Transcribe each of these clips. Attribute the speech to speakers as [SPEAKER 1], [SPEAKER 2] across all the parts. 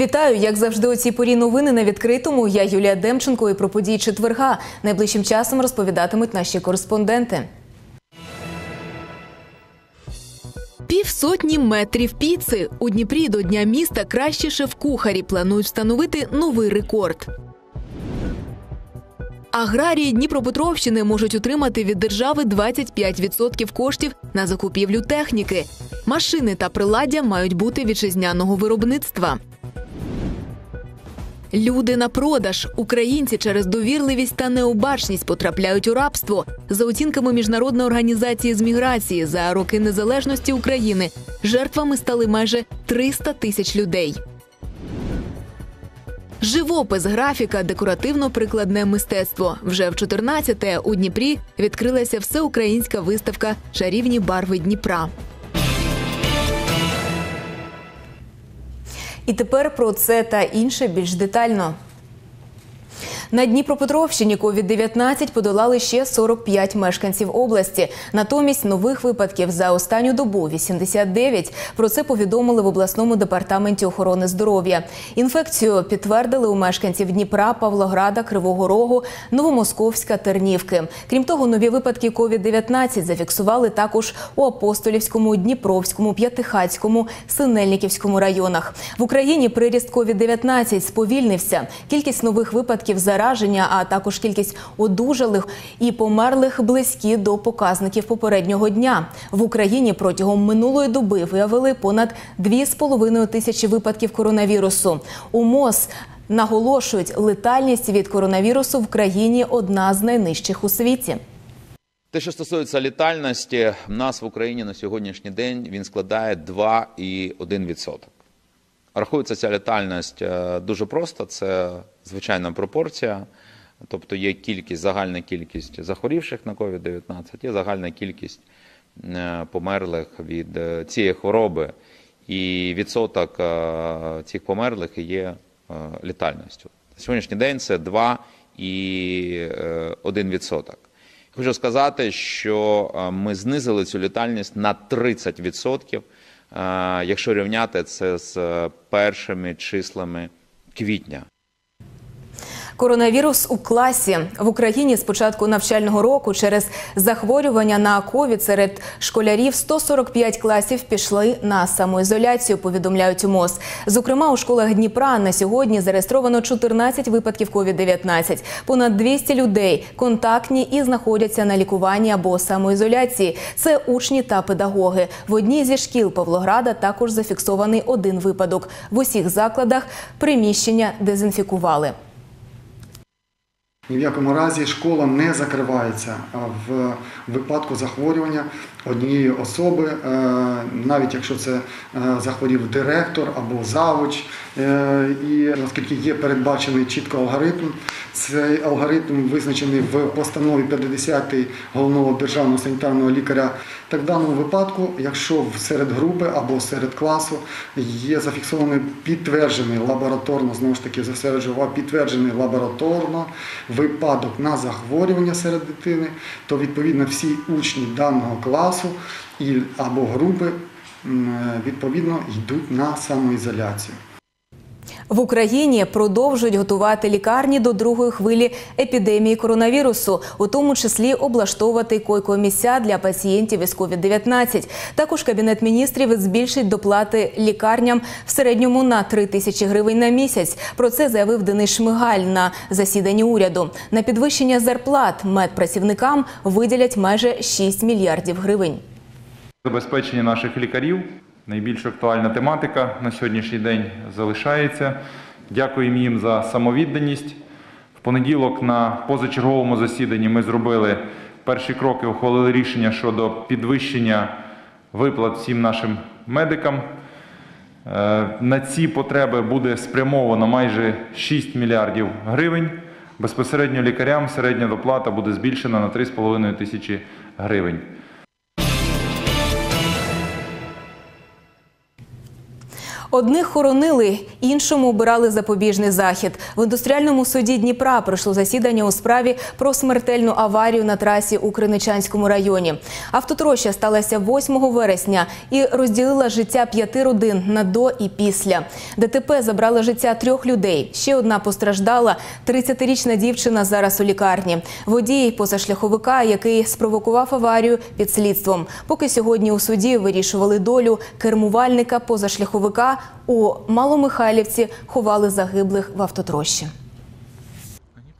[SPEAKER 1] Вітаю, як завжди, у цій порі новини на відкритому. Я Юлія Демченко і про події четверга. Найближчим часом розповідатимуть наші кореспонденти. Півсотні метрів піци у Дніпрі до Дня міста кращі шеф-кухарі планують встановити новий рекорд. Аграрії Дніпропетровщини можуть отримати від держави 25% коштів на закупівлю техніки. Машини та приладдя мають бути вітчизняного виробництва. Люди на продаж. Українці через довірливість та необачність потрапляють у рабство. За оцінками міжнародної організації з міграції за роки незалежності України жертвами стали майже 300 тисяч людей. Живопис, графіка, декоративно-прикладне мистецтво. Вже в 14-те у Дніпрі відкрилася всеукраїнська виставка Чарівні барви Дніпра. І тепер про це та інше більш детально. На Дніпропетровщині COVID-19 подолали ще 45 мешканців області. Натомість нових випадків за останню добу 89. Про це повідомили в обласному департаменті охорони здоров'я. Інфекцію підтвердили у мешканців Дніпра, Павлограда, Кривого Рогу, Новомосковська, Тернівки. Крім того, нові випадки COVID-19 зафіксували також у Апостолівському, Дніпровському, П'ятихацькому, Синельниківському районах. В Україні приріст COVID-19 сповільнився. Кількість нових випадків зараження, а також кількість одужалих і померлих близькі до показників попереднього дня. В Україні протягом минулої доби виявили понад 2,5 тисячі випадків коронавірусу. У МОЗ наголошують, летальність від коронавірусу в країні одна з найнижчих у світі.
[SPEAKER 2] Те, що стосується літальності, в нас в Україні на сьогоднішній день він складає 2,1%. Рахується ця літальність е, дуже просто, це звичайна пропорція. Тобто є кількість, загальна кількість захворівших на COVID-19, є загальна кількість е, померлих від е, цієї хвороби, і відсоток цих померлих є літальністю. На сьогоднішній день це 2,1%. Хочу сказати, що ми знизили цю літальність на 30%, якщо рівняти це з першими числами квітня.
[SPEAKER 1] Коронавірус у класі в Україні з початку навчального року через захворювання на ковід серед школярів 145 класів пішли на самоізоляцію. Повідомляють у МОЗ. Зокрема, у школах Дніпра на сьогодні зареєстровано 14 випадків COVID-19. Понад 200 людей контактні і знаходяться на лікуванні або самоізоляції. Це учні та педагоги. В одній зі шкіл Павлограда також зафіксований один випадок. В усіх закладах приміщення дезінфікували.
[SPEAKER 3] Ні в якому разі школа не закривається в випадку захворювання однієї особи, навіть якщо це захворів директор або завуч. І оскільки є передбачений чітко алгоритм, цей алгоритм визначений в постанові 50 головного державного санітарного лікаря. Так в даному випадку, якщо серед групи або серед класу є зафіксований підтверджений лабораторно, знову ж таки засереджував підтверджений лабораторно випадок на захворювання серед дитини, то відповідно всі учні даного класу або групи відповідно йдуть на самоізоляцію.
[SPEAKER 1] В Україні продовжують готувати лікарні до другої хвилі епідемії коронавірусу, у тому числі облаштовувати койко-місця для пацієнтів із COVID-19. Також кабінет міністрів збільшить доплати лікарням в середньому на 3 тисячі гривень на місяць. Про це заявив Денис Шмигаль на засіданні уряду. На підвищення зарплат медпрацівникам виділять майже 6 мільярдів гривень.
[SPEAKER 4] Забезпечення наших лікарів. Найбільш актуальна тематика на сьогоднішній день залишається. Дякуємо їм за самовідданість. В понеділок на позачерговому засіданні ми зробили перші кроки, ухвалили рішення щодо підвищення виплат всім нашим медикам. На ці потреби буде спрямовано майже 6 мільярдів гривень. Безпосередньо лікарям середня доплата буде збільшена на 3,5 тисячі гривень.
[SPEAKER 1] Одних хоронили, іншому обирали запобіжний захід. В індустріальному суді Дніпра пройшло засідання у справі про смертельну аварію на трасі у Криничанському районі. Автотроща сталася 8 вересня і розділила життя п'яти родин на до і після. ДТП забрало життя трьох людей. Ще одна постраждала. 30-річна дівчина зараз у лікарні. Водій позашляховика, який спровокував аварію під слідством. Поки сьогодні у суді вирішували долю кермувальника позашляховика, у Маломихайлівці ховали загиблих в автотрощі.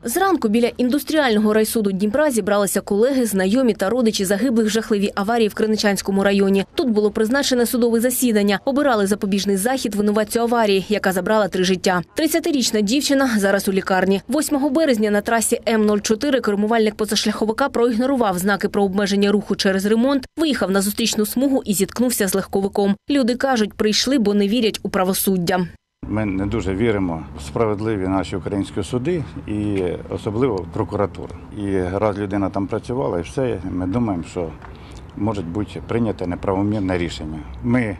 [SPEAKER 5] Зранку біля індустріального райсуду Дніпра зібралися колеги, знайомі та родичі загиблих в жахливій аварії в Криничанському районі. Тут було призначене судове засідання. Обирали запобіжний захід винуватцю аварії, яка забрала три життя. 30-річна дівчина зараз у лікарні. 8 березня на трасі М04 кермувальник позашляховика проігнорував знаки про обмеження руху через ремонт, виїхав на зустрічну смугу і зіткнувся з легковиком. Люди кажуть, прийшли, бо не вірять у правосуддя.
[SPEAKER 6] Ми не дуже віримо в справедливі наші українські суди і особливо прокуратура. І раз людина там працювала, і все, ми думаємо, що може бути прийнято неправомірне рішення. Ми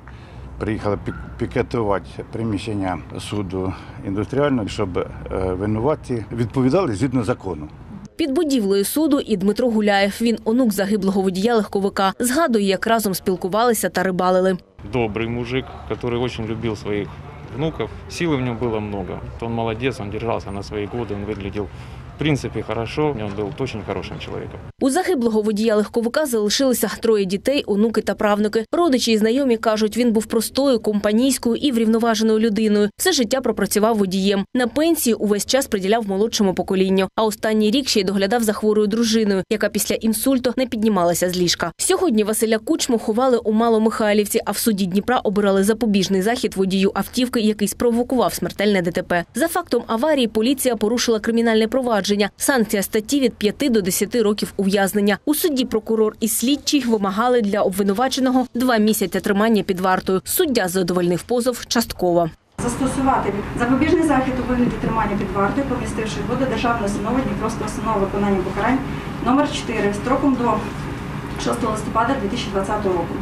[SPEAKER 6] приїхали пік- пікетувати приміщення суду індустріального, щоб е, винуватці відповідали згідно закону.
[SPEAKER 5] Під будівлею суду і Дмитро Гуляєв. Він онук загиблого водія легковика. Згадує, як разом спілкувалися та рибалили.
[SPEAKER 7] добрый мужик, который очень любил своих внуков. Силы в нем было много. Он молодец, он держался на свои годы, он выглядел в принципе хорошо. Он был очень хорошим человеком.
[SPEAKER 5] У загиблого водія легковика залишилися троє дітей, онуки та правнуки. Родичі і знайомі кажуть, він був простою, компанійською і врівноваженою людиною. Все життя пропрацював водієм. На пенсії увесь час приділяв молодшому поколінню. А останній рік ще й доглядав за хворою дружиною, яка після інсульту не піднімалася з ліжка. Сьогодні Василя Кучму ховали у Маломихайлівці, а в суді Дніпра обирали запобіжний захід водію автівки, який спровокував смертельне ДТП. За фактом аварії поліція порушила кримінальне провадження. Санкція статті від 5 до 10 років ув'язнення. У суді прокурор і слідчий вимагали для обвинуваченого два місяці тримання під вартою. Суддя задовольнив позов частково.
[SPEAKER 8] Застосувати запобіжний захід у вигляді тримання під вартою, помістивши його до державної установи Дніпровської установи виконання покарань номер 4 строком до 6 листопада 2020 року.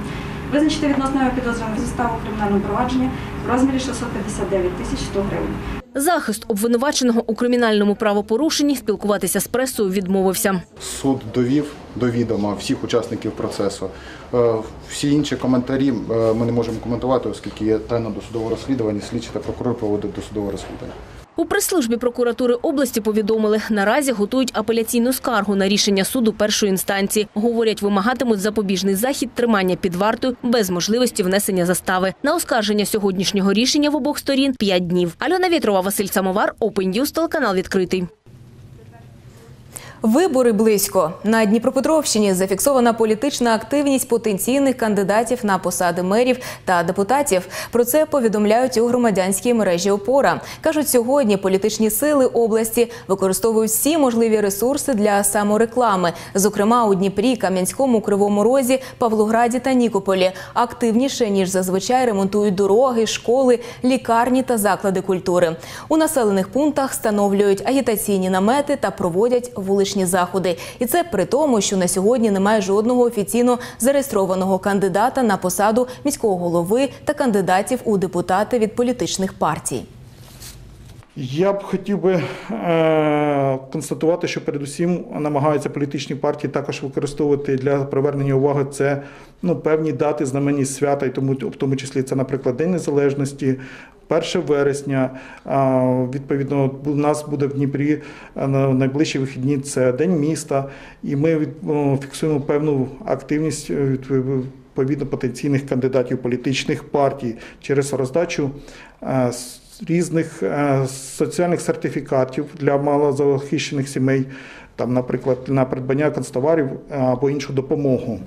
[SPEAKER 8] Визначити відносно його підозрюваного заставу у кримінальному провадженні в розмірі 659 тисяч 100 гривень.
[SPEAKER 5] Захист обвинуваченого у кримінальному правопорушенні спілкуватися з пресою відмовився.
[SPEAKER 9] Суд довів до відома всіх учасників процесу. Е, Всі інші коментарі е, ми не можемо коментувати, оскільки є тайна досудового розслідування, слідчий та прокурор проводить досудове розслідування.
[SPEAKER 5] У прес-службі прокуратури області повідомили, наразі готують апеляційну скаргу на рішення суду першої інстанції. Говорять, вимагатимуть запобіжний захід тримання під вартою без можливості внесення застави. На оскарження сьогоднішнього рішення в обох сторін – 5 днів. Альона Вєтрова, Василь Самовар, Open News, телеканал відкритий.
[SPEAKER 1] Вибори близько на Дніпропетровщині зафіксована політична активність потенційних кандидатів на посади мерів та депутатів. Про це повідомляють у громадянській мережі Опора. кажуть, сьогодні політичні сили області використовують всі можливі ресурси для самореклами. Зокрема, у Дніпрі, Кам'янському, Кривому Розі, Павлограді та Нікополі активніше ніж зазвичай ремонтують дороги, школи, лікарні та заклади культури. У населених пунктах встановлюють агітаційні намети та проводять вуличні заходи. І це при тому, що на сьогодні немає жодного офіційно зареєстрованого кандидата на посаду міського голови та кандидатів у депутати від політичних партій.
[SPEAKER 10] Я б хотів би е, констатувати, що передусім намагаються політичні партії також використовувати для привернення уваги це ну, певні дати, знаменні свята, і тому в тому числі це, наприклад, День Незалежності, 1 вересня. Відповідно, у нас буде в Дніпрі на найближчі вихідні це День міста, і ми фіксуємо певну активність е, відповідно потенційних кандидатів політичних партій через роздачу різних е, соціальних сертифікатів для малозахищених сімей, там, наприклад, на придбання канцтоварів е, або іншу допомогу.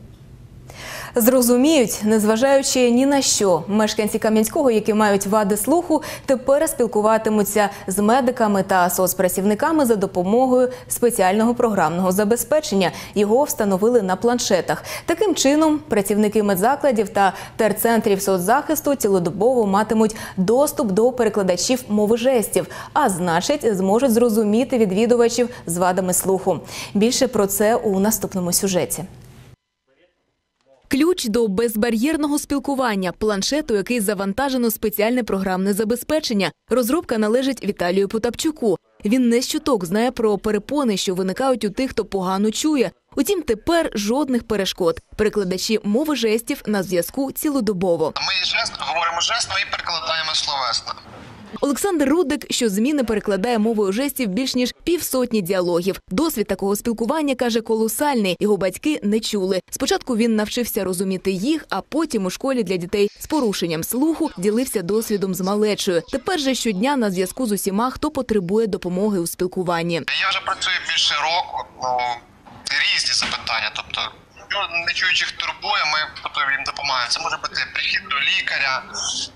[SPEAKER 1] Зрозуміють, незважаючи ні на що, мешканці Кам'янського, які мають вади слуху, тепер спілкуватимуться з медиками та соцпрацівниками за допомогою спеціального програмного забезпечення. Його встановили на планшетах. Таким чином, працівники медзакладів та терцентрів соцзахисту цілодобово матимуть доступ до перекладачів мови жестів, а значить, зможуть зрозуміти відвідувачів з вадами слуху. Більше про це у наступному сюжеті. Ключ до безбар'єрного спілкування, планшету, який завантажено спеціальне програмне забезпечення. Розробка належить Віталію Потапчуку. Він не щуток знає про перепони, що виникають у тих, хто погано чує. Утім, тепер жодних перешкод. Перекладачі мови жестів на зв'язку цілодобово.
[SPEAKER 11] Ми жест говоримо жестами і перекладаємо словесно.
[SPEAKER 1] Олександр Рудик, що зміни перекладає мовою жестів більш ніж півсотні діалогів. Досвід такого спілкування каже колосальний. Його батьки не чули. Спочатку він навчився розуміти їх, а потім у школі для дітей з порушенням слуху ділився досвідом з малечою. Тепер же щодня на зв'язку з усіма, хто потребує допомоги у спілкуванні.
[SPEAKER 11] Я вже працюю більше року, ну різні запитання. Тобто, ну, нечуючих турбує, ми готові їм допомагаємо. Це може бути прихід до лікаря,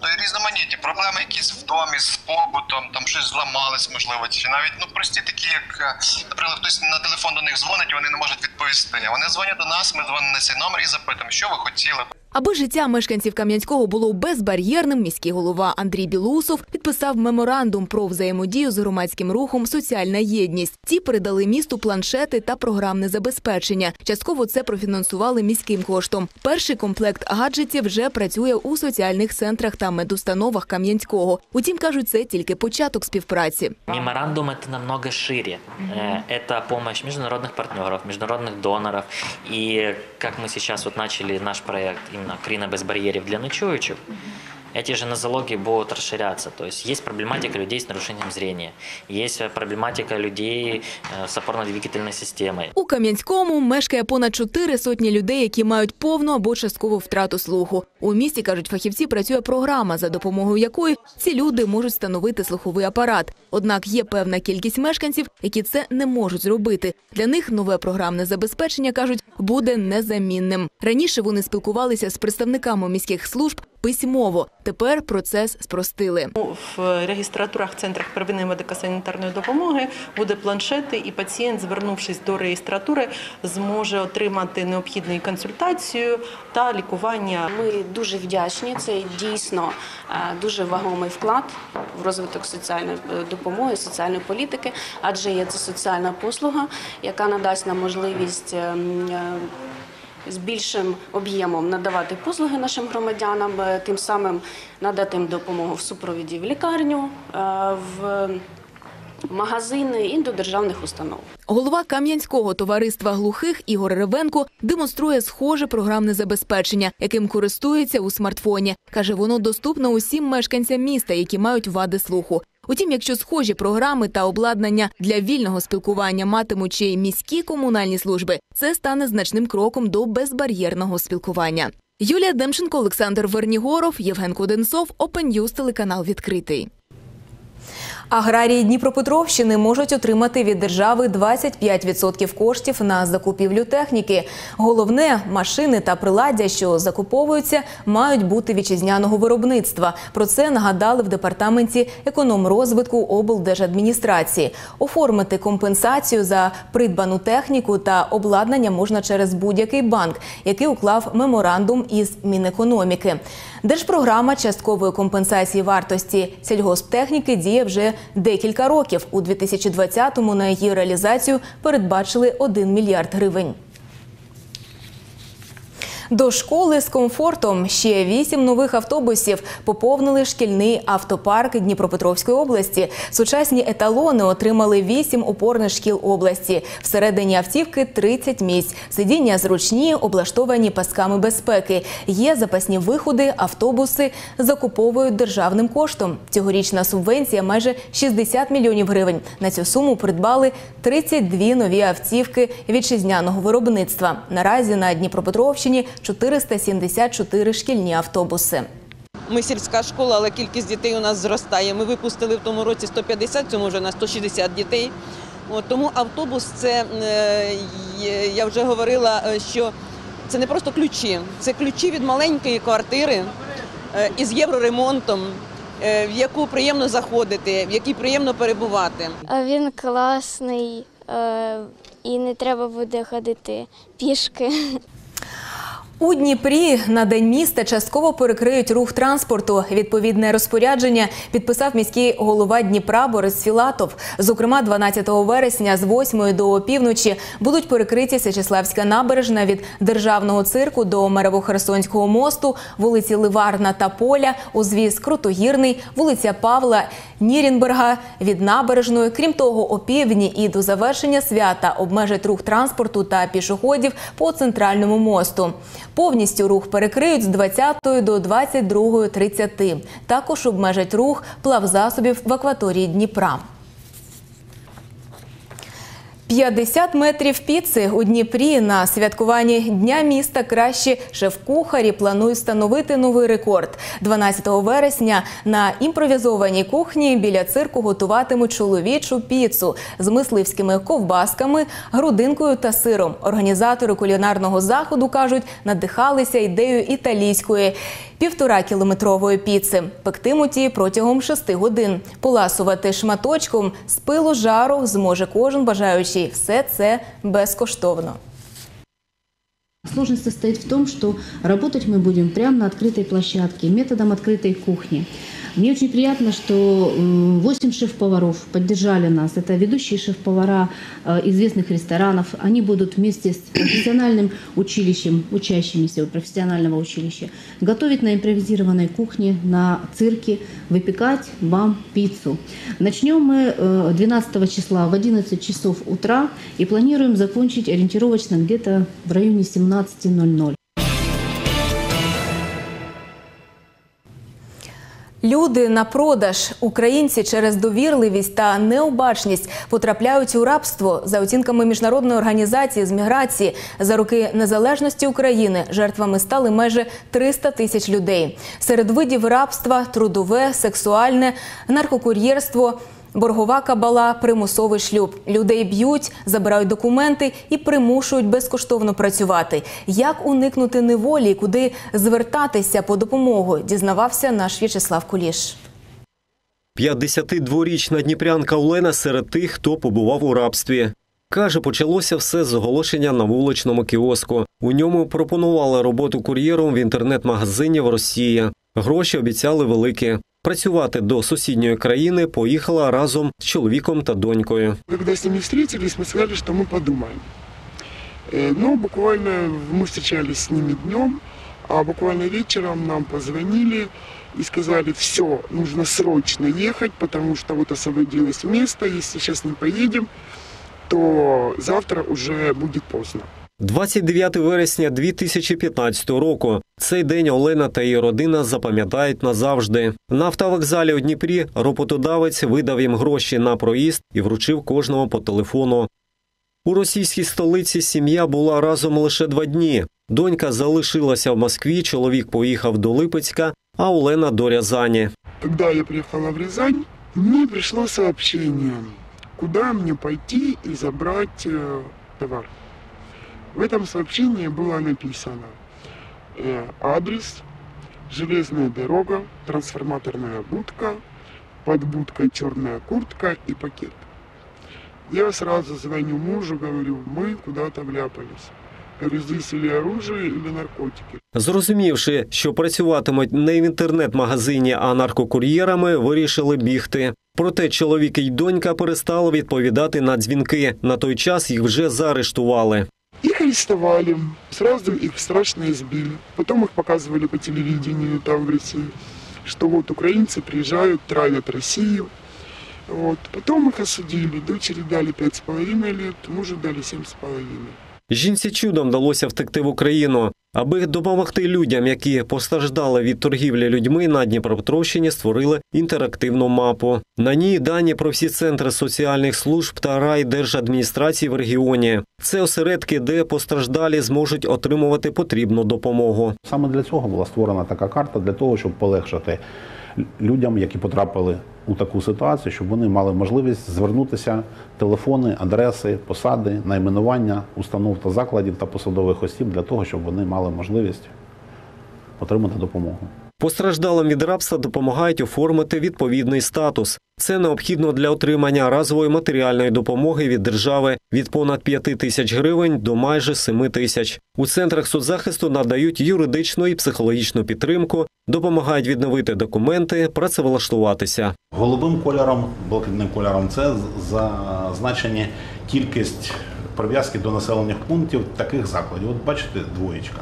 [SPEAKER 11] ну і різноманітні проблеми, якісь в домі з побутом, там щось зламалось, можливо, чи навіть ну прості такі, як, е, наприклад, хтось на телефон до них дзвонить, вони не можуть відповісти. Вони дзвонять до нас, ми дзвонимо на цей номер і запитуємо, що ви хотіли.
[SPEAKER 1] Аби життя мешканців Кам'янського було безбар'єрним, міський голова Андрій Білоусов підписав меморандум про взаємодію з громадським рухом Соціальна єдність. Ті передали місту планшети та програмне забезпечення. Частково це профінансували міським коштом. Перший комплект гаджетів вже працює у соціальних центрах та медустановах Кам'янського. Утім, кажуть, це тільки початок співпраці.
[SPEAKER 12] Меморандум это намного шире. Э, Это помощь международных партнеров, международных доноров. И как мы сейчас вот начали наш проект именно країна без бар'єрів для ночуючих», эти же нозологии будут расширяться. То есть есть проблематика людей с нарушением зрения, есть э, проблематика людей э, с опорно-двигательной системой.
[SPEAKER 1] У Кам'янському мешкає понад чотири сотні людей, які мають повну або часткову втрату слуху. У місті кажуть, фахівці працює програма, за допомогою якої ці люди можуть встановити слуховий апарат. Однак є певна кількість мешканців, які це не можуть зробити. Для них нове програмне забезпечення кажуть буде незамінним. Раніше вони спілкувалися з представниками міських служб письмово. Тепер процес спростили.
[SPEAKER 13] В реєстратурах центрах первинної медико-санітарної допомоги буде планшети, і пацієнт, звернувшись до реєстратури, зможе отримати необхідну консультацію та лікування.
[SPEAKER 14] Ми дуже вдячні. Це дійсно е, дуже вагомий вклад в розвиток соціальної е, допомоги, соціальної політики, адже є це соціальна послуга, яка надасть нам можливість. З більшим об'ємом надавати послуги нашим громадянам, е, тим самим надати їм допомогу в супровіді в лікарню, е, в магазини і до державних установ.
[SPEAKER 1] Голова Кам'янського товариства глухих Ігор Ревенко демонструє схоже програмне забезпечення, яким користується у смартфоні. Каже, воно доступно усім мешканцям міста, які мають вади слуху. Утім, якщо схожі програми та обладнання для вільного спілкування матимуть ще й міські комунальні служби, це стане значним кроком до безбар'єрного спілкування. Юлія Демченко, Олександр Вернігоров, Євген Куденцов, News, телеканал відкритий. Аграрії Дніпропетровщини можуть отримати від держави 25% коштів на закупівлю техніки. Головне, машини та приладдя, що закуповуються, мають бути вітчизняного виробництва. Про це нагадали в департаменті економрозвитку облдержадміністрації. Оформити компенсацію за придбану техніку та обладнання можна через будь-який банк, який уклав меморандум із Мінекономіки. Держпрограма часткової компенсації вартості сільгосптехніки діє вже декілька років. У 2020-му на її реалізацію передбачили 1 мільярд гривень. До школи з комфортом ще вісім нових автобусів поповнили шкільний автопарк Дніпропетровської області. Сучасні еталони отримали вісім опорних шкіл області. Всередині автівки 30 місць. Сидіння зручні, облаштовані пасками безпеки. Є запасні виходи, автобуси закуповують державним коштом. Цьогорічна субвенція майже 60 мільйонів гривень. На цю суму придбали 32 нові автівки вітчизняного виробництва. Наразі на Дніпропетровщині 474 шкільні автобуси.
[SPEAKER 15] Ми сільська школа, але кількість дітей у нас зростає. Ми випустили в тому році 150, цьому вже на 160 дітей. От, тому автобус це е, я вже говорила, е, що це не просто ключі, це ключі від маленької квартири е, із євроремонтом, в яку приємно заходити, в якій приємно перебувати.
[SPEAKER 16] Він класний і не треба буде ходити пішки.
[SPEAKER 1] У Дніпрі на день міста частково перекриють рух транспорту. Відповідне розпорядження підписав міський голова Дніпра Борис Філатов. Зокрема, 12 вересня з 8 до опівночі будуть перекриті Сячеславська набережна від державного цирку до Мерево-Херсонського мосту, вулиці Ливарна та Поля, узвіз Крутогірний, вулиця Павла Нірінберга від набережної. Крім того, опівдні і до завершення свята обмежать рух транспорту та пішоходів по центральному мосту. Повністю рух перекриють з 20 до 22.30. Також обмежать рух плавзасобів в акваторії Дніпра. 50 метрів піци у Дніпрі на святкуванні Дня міста кращі шеф-кухарі планують встановити новий рекорд. 12 вересня на імпровізованій кухні біля цирку готуватимуть чоловічу піцу з мисливськими ковбасками, грудинкою та сиром. Організатори кулінарного заходу кажуть, надихалися ідеєю італійської півтора кілометрової піци. Пектимуть її протягом шести годин. Поласувати шматочком з пилу жару зможе кожен бажаючий. Все це безкоштовно.
[SPEAKER 16] Сложность состоит в том, что работать мы будем прямо на открытой площадке, методом открытой кухни. Мне очень приятно, что 8 шеф-поваров поддержали нас. Это ведущие шеф-повара э, известных ресторанов. Они будут вместе с профессиональным училищем, учащимися профессионального училища, готовить на импровизированной кухне, на цирке, выпекать вам пиццу. Начнем мы э, 12 числа в 11 часов утра и планируем закончить ориентировочно где-то в районе 17.00.
[SPEAKER 1] Люди на продаж. Українці через довірливість та необачність потрапляють у рабство. За оцінками міжнародної організації з міграції за роки незалежності України жертвами стали майже 300 тисяч людей. Серед видів рабства трудове, сексуальне, наркокур'єрство. Боргова кабала, примусовий шлюб. Людей б'ють, забирають документи і примушують безкоштовно працювати. Як уникнути неволі, і куди звертатися по допомогу, дізнавався наш В'ячеслав Куліш.
[SPEAKER 17] 52-річна дніпрянка Олена серед тих, хто побував у рабстві. Каже, почалося все з оголошення на вуличному кіоску. У ньому пропонували роботу кур'єром в інтернет-магазині в Росії. Гроші обіцяли великі. Працювати до сусідньої країни поїхала разом з чоловіком та донькою.
[SPEAKER 18] Когда с ними встретились, мы сказали, что мы подумаем. Э, Но буквально мы встречались с ними днем, а буквально вечером нам позвонили и сказали, все, нужно срочно ехать, потому что вот освободилось место, если сейчас не поедем, то завтра уже будет поздно.
[SPEAKER 17] 29 вересня 2015 року. Цей день Олена та її родина запам'ятають назавжди. На автовокзалі у Дніпрі роботодавець видав їм гроші на проїзд і вручив кожному по телефону. У російській столиці сім'я була разом лише два дні. Донька залишилася в Москві, чоловік поїхав до Липецька, а Олена до Рязані.
[SPEAKER 18] Когда я приехала в Рязань, мне пришло сообщение, куда мне пойти и забрать э, товар. В этом сообщении было написано э, адрес, железная дорога, трансформаторная будка, под будкой черная куртка и пакет. Я сразу звоню мужу, говорю, мы куда-то вляпались.
[SPEAKER 17] Зрозумівши, що працюватимуть не в інтернет-магазині, а наркокур'єрами, вирішили бігти. Проте чоловік і донька перестали відповідати на дзвінки. На той час їх вже заарештували.
[SPEAKER 18] Арестовали, сразу их страшно избили. Потом их показывали по телевидению там в России, что вот украинцы приезжают, травят Россию. Вот. Потом их осудили, дочери дали пять с половиной лет, мужу дали семь с половиной.
[SPEAKER 17] Жінці чудом вдалося втекти в Україну. Аби допомогти людям, які постраждали від торгівлі людьми, на Дніпропетровщині створили інтерактивну мапу. На ній дані про всі центри соціальних служб та райдержадміністрації в регіоні. Це осередки, де постраждалі зможуть отримувати потрібну допомогу.
[SPEAKER 19] Саме для цього була створена така карта, для того, щоб полегшити людям, які потрапили у таку ситуацію, щоб вони мали можливість звернутися телефони, адреси, посади, найменування установ та закладів та посадових осіб для того, щоб вони мали можливість отримати допомогу.
[SPEAKER 17] Постраждалим від рабства допомагають оформити відповідний статус. Це необхідно для отримання разової матеріальної допомоги від держави від понад 5 тисяч гривень до майже 7 тисяч. У центрах соцзахисту надають юридичну і психологічну підтримку, допомагають відновити документи, працевлаштуватися.
[SPEAKER 19] Голубим кольором, блакитним кольором це зазначені кількість прив'язки до населених пунктів таких закладів. От бачите, двоєчка.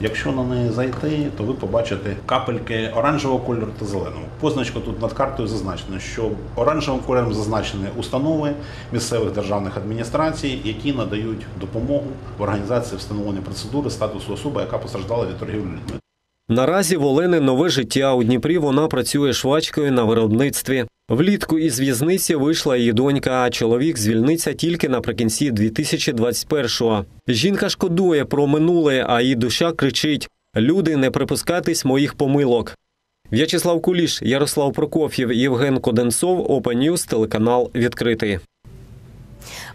[SPEAKER 19] Якщо на неї зайти, то ви побачите капельки оранжевого кольору та зеленого. Позначка тут над картою зазначена, що оранжевим кольором зазначені установи місцевих державних адміністрацій, які надають допомогу в організації встановлення процедури статусу особи, яка постраждала від торгівлі людьми.
[SPEAKER 17] Наразі в Олени нове життя. У Дніпрі вона працює швачкою на виробництві. Влітку із в'язниці вийшла її донька, а чоловік звільниться тільки наприкінці 2021-го. Жінка шкодує про минуле, а її душа кричить: Люди, не припускайтесь моїх помилок. В'ячеслав Куліш, Ярослав Прокоф'єв, Євген Коденцов, News, телеканал відкритий.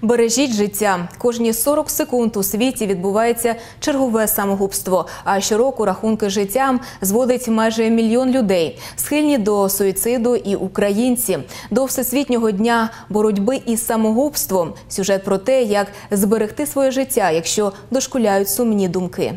[SPEAKER 1] Бережіть життя. Кожні 40 секунд у світі відбувається чергове самогубство. А щороку рахунки життям зводить майже мільйон людей. Схильні до суїциду і українці. До всесвітнього дня боротьби із самогубством. Сюжет про те, як зберегти своє життя, якщо дошкуляють сумні думки.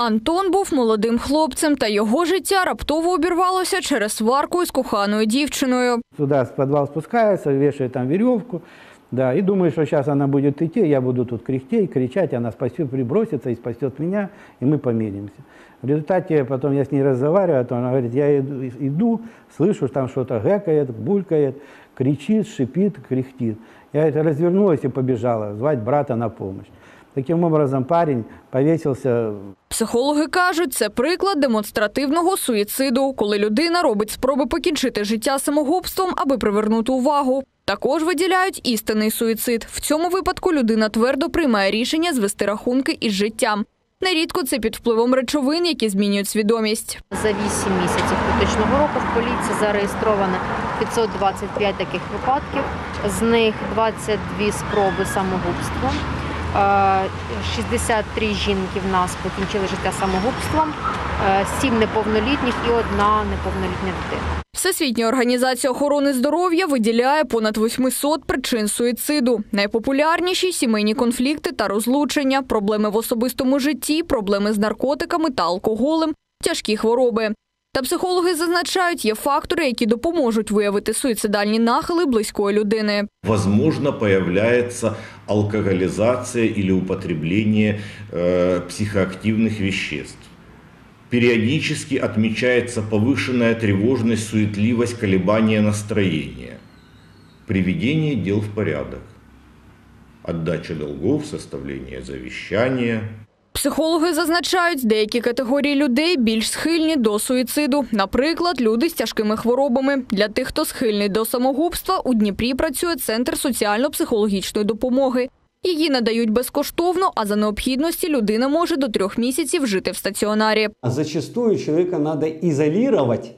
[SPEAKER 20] Антон був молодим хлопцем, та його життя раптово обірвалося через сварку із коханою дівчиною.
[SPEAKER 21] Сюда в подвал спускается, вешает там веревку, да, и думает, что сейчас она будет идти, я буду тут кряхтеть, кричать, она спасет, прибросится и спасет меня, и мы помиримся. В результате потом я с ней разговариваю, то она говорит, я иду, иду слышу, там что-то гэкает, булькает, кричит, шипит, кряхтит. Я это развернулась и побежала звать брата на помощь. Таким образом, парень повесился
[SPEAKER 20] Психологи кажуть, це приклад демонстративного суїциду, коли людина робить спроби покінчити життя самогубством, аби привернути увагу. Також виділяють істинний суїцид. В цьому випадку людина твердо приймає рішення звести рахунки із життям. Нерідко це під впливом речовин, які змінюють свідомість.
[SPEAKER 22] За 8 місяців поточного року в поліції зареєстровано 525 таких випадків, з них 22 спроби самогубства. Е, 63 жінки в нас покінчили життя самогубством, 7 неповнолітніх і одна неповнолітня дитина.
[SPEAKER 20] Всесвітня організація охорони здоров'я виділяє понад 800 причин суїциду. Найпопулярніші сімейні конфлікти та розлучення, проблеми в особистому житті, проблеми з наркотиками та алкоголем, тяжкі хвороби. Та психологи зазначають, є фактори, які допоможуть виявити суїцидальні нахили близької людини.
[SPEAKER 23] Возможно, появляется алкоголизация или употребление э, психоактивных веществ. Периодически отмечается повышенная тревожность, суетливость, колебания настроения. Приведение дел в порядок. Отдача долгов, составление завещания –
[SPEAKER 20] Психологи зазначають, деякі категорії людей більш схильні до суїциду. Наприклад, люди з тяжкими хворобами. Для тих, хто схильний до самогубства, у Дніпрі працює центр соціально-психологічної допомоги. Її надають безкоштовно, а за необхідності людина може до трьох місяців жити в стаціонарі.
[SPEAKER 24] Зачастую человека надо изолировать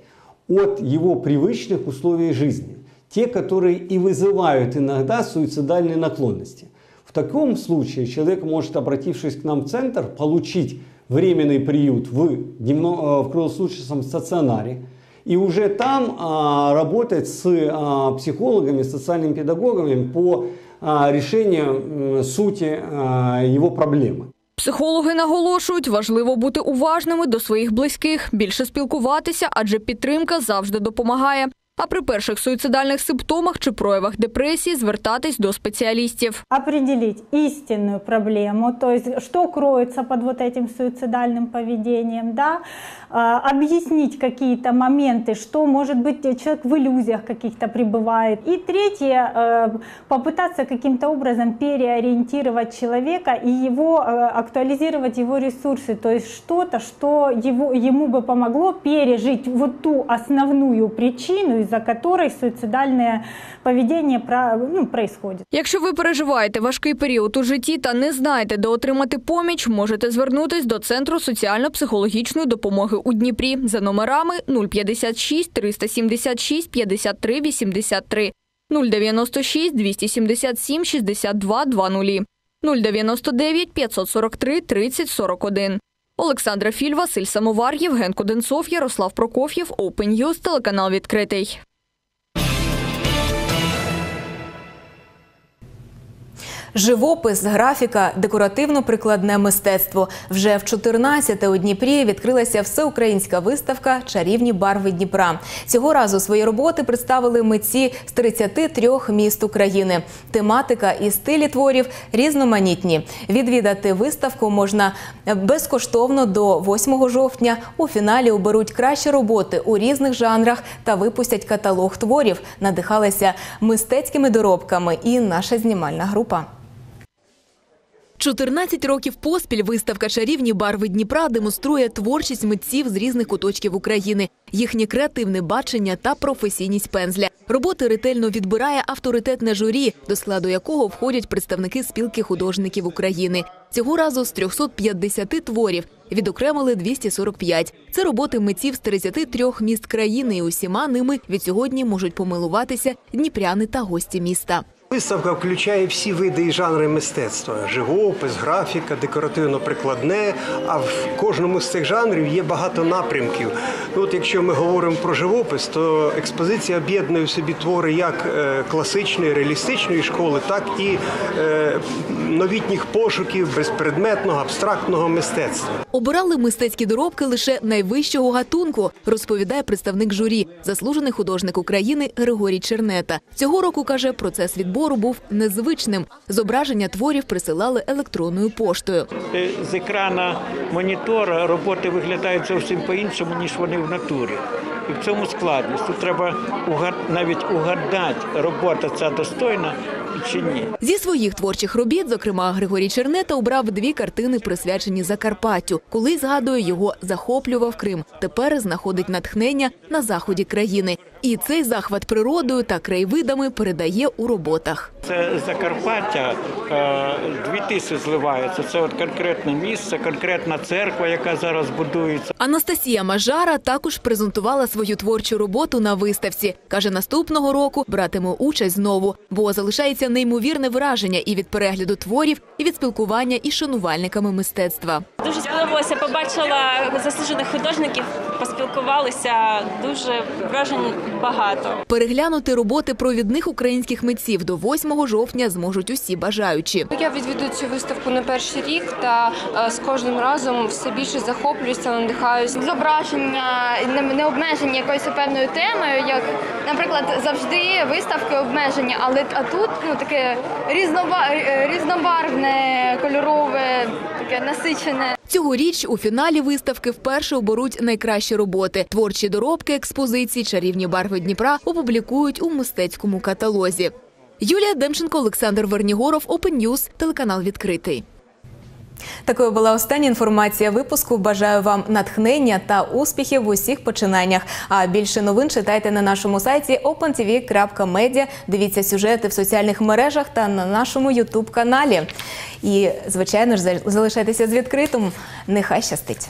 [SPEAKER 24] от его привычных условий жизни. Те, которые и вызывают иногда суицидальные наклонности. В таком случае человек может, обратившись к нам в центр, получить временный приют в, дневно, э, в круглосуточном стационаре и уже там а, работать с а, психологами, социальными педагогами по а, решению м, сути а, его проблемы.
[SPEAKER 20] Психологи наголошують, важливо бути уважними до своїх близьких, більше спілкуватися, адже підтримка завжди допомагає. А при перших суїцидальних симптомах чи проявах депресії звертатись до спеціалістів.
[SPEAKER 25] определить истинную проблему, то есть что кроется под вот этим суицидальным поведением, да, А, объяснить какие-то моменты, что, может быть, человек в иллюзиях каких-то пребывает. И третье, э, попытаться каким-то образом переориентировать человека и его, э, актуализировать его ресурсы, то есть что-то, что его, ему бы помогло пережить вот ту основную причину, из-за которой суицидальное поведение ну, происходит.
[SPEAKER 20] Якщо ви переживаєте важкий період у житті та не знаєте, де отримати поміч, можете звернутись до Центру соціально-психологічної допомоги у Дніпрі. За номерами 056 376 53 83, 096 277 62 20, 099 543 30 41, Олександра Філь, Василь Самовар, Євген Коденцов, Ярослав Прокоф'єв, News, телеканал відкритий.
[SPEAKER 26] Живопис, графіка, декоративно-прикладне мистецтво. Вже в 14-те у Дніпрі відкрилася всеукраїнська виставка Чарівні барви Дніпра. Цього разу свої роботи представили митці з 33 міст України. Тематика і стилі творів різноманітні. Відвідати виставку можна безкоштовно до 8 жовтня. У фіналі оберуть кращі роботи у різних жанрах та випустять каталог творів. Надихалися мистецькими доробками і наша знімальна група.
[SPEAKER 1] 14 років поспіль виставка Чарівні барви Дніпра демонструє творчість митців з різних куточків України, їхнє креативне бачення та професійність пензля. Роботи ретельно відбирає авторитетне журі, до складу якого входять представники спілки художників України. Цього разу з 350 творів відокремили 245. Це роботи митців з 33 міст країни, і усіма ними від сьогодні можуть помилуватися дніпряни та гості міста.
[SPEAKER 27] Виставка включає всі види і жанри мистецтва: живопис, графіка, декоративно-прикладне. А в кожному з цих жанрів є багато напрямків. Ну, От якщо ми говоримо про живопис, то експозиція об'єднує в собі твори як е, класичної, реалістичної школи, так і е, новітніх пошуків безпредметного, абстрактного мистецтва.
[SPEAKER 1] Обирали мистецькі доробки лише найвищого гатунку, розповідає представник журі, заслужений художник України Григорій Чернета. Цього року каже, процес відбору був незвичним. Зображення творів присилали електронною поштою.
[SPEAKER 28] Е, З екрана монітора роботи виглядають зовсім по-іншому, ніж вони в натурі. І в цьому складність. Тут треба навіть угадати, робота ця достойна чи ні.
[SPEAKER 1] Зі своїх творчих робіт, зокрема, Григорій Чернета обрав дві картини, присвячені Закарпаттю. Коли згадує, його захоплював Крим. Тепер знаходить натхнення на заході країни. І цей захват природою та краєвидами передає у роботах.
[SPEAKER 28] Це Закарпаття, е, дві тиси зливаються. Це от конкретне місце, конкретна церква, яка зараз будується.
[SPEAKER 1] Анастасія Мажара також презентувала свою творчу роботу на виставці. Каже, наступного року братиме участь знову, бо залишається неймовірне враження і від перегляду творів, і від спілкування із шанувальниками мистецтва.
[SPEAKER 29] Дуже сподобалося. Побачила заслужених художників, поспілкувалися. Дуже вражень багато.
[SPEAKER 1] Переглянути роботи провідних українських митців до 8 жовтня зможуть усі бажаючі.
[SPEAKER 30] Я відвідую цю виставку не перший рік, та е, з кожним разом все більше захоплююся, надихаюсь.
[SPEAKER 31] Зображення не, не обмежені якоюсь певною темою, як, наприклад, завжди виставки обмежені, але а тут ну таке різноба, різнобарвне, кольорове, таке насичене.
[SPEAKER 1] Цьогоріч у фіналі виставки вперше оберуть найкращі роботи. Творчі доробки експозиції Чарівні барви Дніпра опублікують у мистецькому каталозі. Юлія Демченко, Олександр Вернігоров, Open News, телеканал відкритий.
[SPEAKER 26] Такою була остання інформація випуску. Бажаю вам натхнення та успіхів в усіх починаннях. А більше новин читайте на нашому сайті opentv.media. Дивіться сюжети в соціальних мережах та на нашому ютуб каналі. І, звичайно ж, залишайтеся з відкритим. Нехай щастить.